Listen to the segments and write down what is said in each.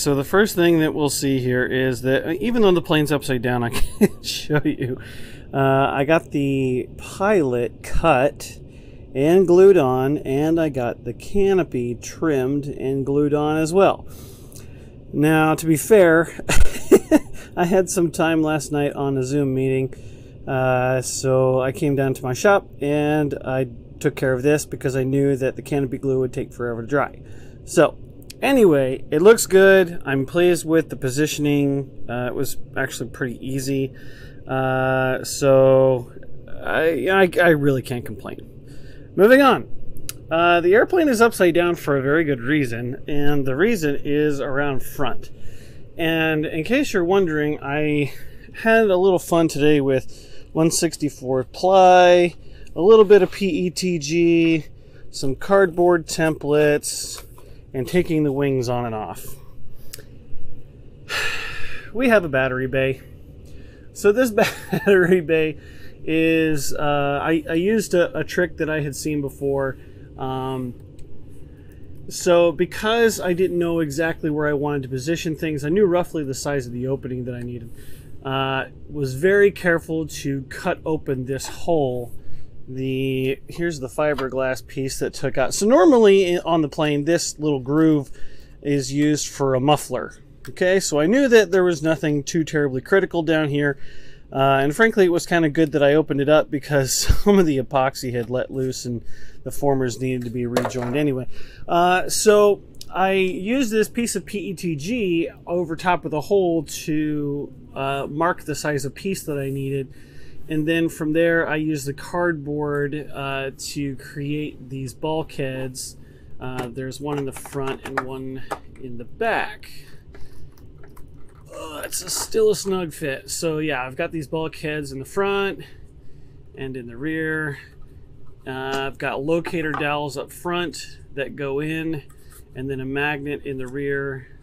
So the first thing that we'll see here is that even though the plane's upside down, I can't show you. Uh, I got the pilot cut and glued on, and I got the canopy trimmed and glued on as well. Now, to be fair, I had some time last night on a Zoom meeting, uh, so I came down to my shop and I took care of this because I knew that the canopy glue would take forever to dry. So, anyway, it looks good. I'm pleased with the positioning. Uh, it was actually pretty easy. Uh, so, I, I, I really can't complain. Moving on. Uh, the airplane is upside down for a very good reason, and the reason is around front. And in case you're wondering, I had a little fun today with 164 ply, a little bit of PETG, some cardboard templates, and taking the wings on and off. We have a battery bay. So this battery bay is uh, I, I, used a, a, trick that I had seen before. Um, so because I didn't know exactly where I wanted to position things, I knew roughly the size of the opening that I needed. Uh, was very careful to cut open this hole. The here's the fiberglass piece that took out. So normally on the plane, this little groove is used for a muffler. Okay, so I knew that there was nothing too terribly critical down here. Uh, and frankly, it was kind of good that I opened it up because some of the epoxy had let loose and the formers needed to be rejoined anyway. Uh, so I used this piece of PETG over top of the hole to uh, mark the size of piece that I needed. And then from there, I used the cardboard uh, to create these bulkheads. Uh, there's one in the front and one in the back. It's still a snug fit. So yeah, I've got these bulkheads in the front and in the rear. Uh, I've got locator dowels up front that go in and then a magnet in the rear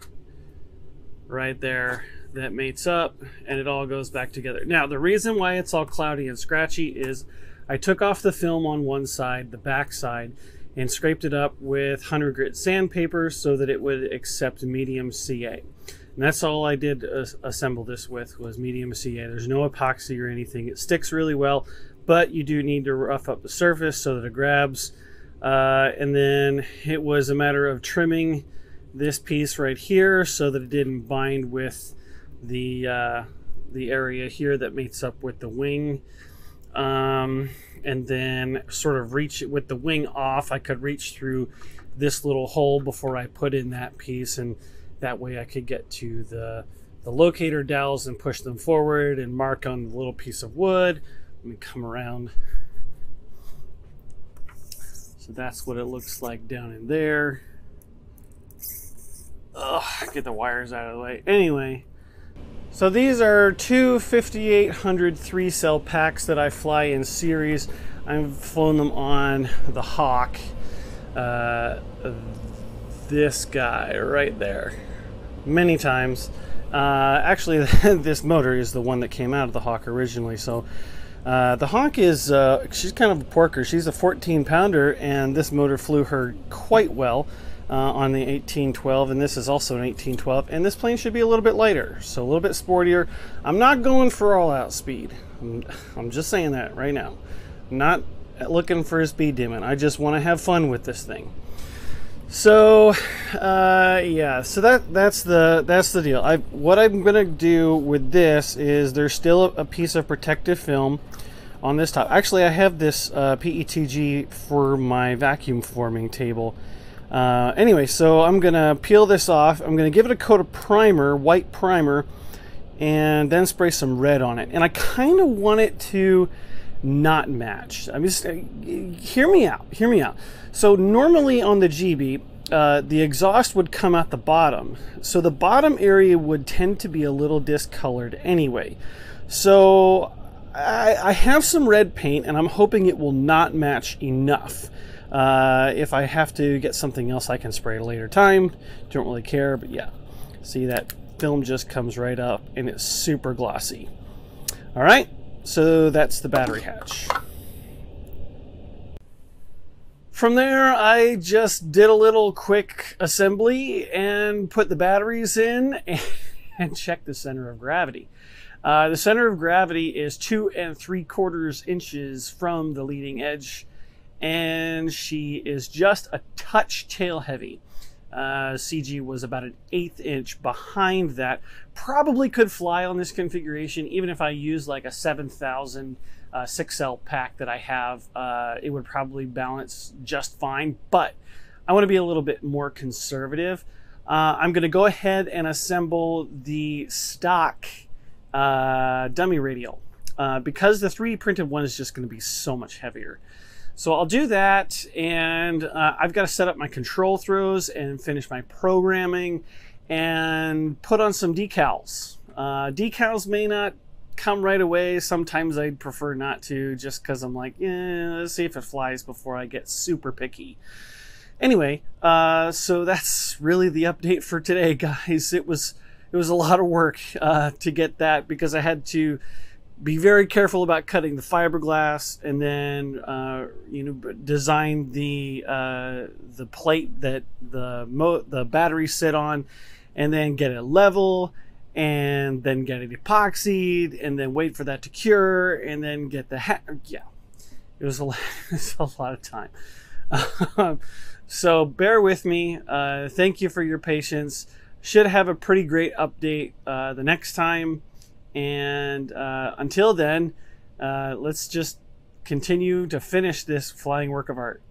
right there that mates up and it all goes back together. Now the reason why it's all cloudy and scratchy is I took off the film on one side, the back side, and scraped it up with 100 grit sandpaper so that it would accept medium CA. And that's all I did uh, assemble this with was medium CA. There's no epoxy or anything. It sticks really well, but you do need to rough up the surface so that it grabs. Uh, and then it was a matter of trimming this piece right here so that it didn't bind with the uh, the area here that meets up with the wing. Um, and then sort of reach it with the wing off. I could reach through this little hole before I put in that piece and that way I could get to the, the locator dowels and push them forward and mark on the little piece of wood. Let me come around. So that's what it looks like down in there. Ugh, get the wires out of the way. Anyway, so these are two 5800 three cell packs that I fly in series. I've flown them on the Hawk. Uh, this guy right there many times. Uh, actually, this motor is the one that came out of the Hawk originally. So uh, the Hawk is, uh, she's kind of a porker. She's a 14 pounder, and this motor flew her quite well uh, on the 1812, and this is also an 1812. And this plane should be a little bit lighter, so a little bit sportier. I'm not going for all out speed. I'm, I'm just saying that right now. Not looking for a speed demon. I just want to have fun with this thing. So, uh, yeah. So that that's the that's the deal. I what I'm gonna do with this is there's still a, a piece of protective film on this top. Actually, I have this uh, PETG for my vacuum forming table. Uh, anyway, so I'm gonna peel this off. I'm gonna give it a coat of primer, white primer, and then spray some red on it. And I kind of want it to not match. I mean, hear me out. Hear me out. So normally on the Gee Bee, uh, the exhaust would come out the bottom. So the bottom area would tend to be a little discolored anyway. So I, I have some red paint and I'm hoping it will not match enough. Uh, if I have to get something else, I can spray at a later time. Don't really care, but yeah. See that film just comes right up and it's super glossy. All right, so that's the battery hatch. From there, I just did a little quick assembly and put the batteries in and checked the center of gravity. Uh, the center of gravity is two and three quarters inches from the leading edge, and she is just a touch tail heavy. Uh, CG was about an eighth inch behind that. Probably could fly on this configuration, even if I use like a 7000 uh, 6L pack that I have, uh, it would probably balance just fine. But I want to be a little bit more conservative. Uh, I'm going to go ahead and assemble the stock uh, dummy radial uh, because the 3D printed one is just going to be so much heavier. So I'll do that, and uh, I've got to set up my control throws and finish my programming and put on some decals. decals may not come right away. Sometimes I'd prefer not to just because I'm like, yeah, let's see if it flies before I get super picky. Anyway, uh, so that's really the update for today, guys. It was it was a lot of work uh, to get that because I had to be very careful about cutting the fiberglass and then uh, you know design the uh, the plate that the mo- the batteries sit on and then get it level and then get it epoxied and then wait for that to cure and then get the ha- yeah it was a lot, a lot of time. Um, so bear with me uh, thank you for your patience. Should have a pretty great update uh, the next time and uh, until then uh, let's just continue to finish this flying work of art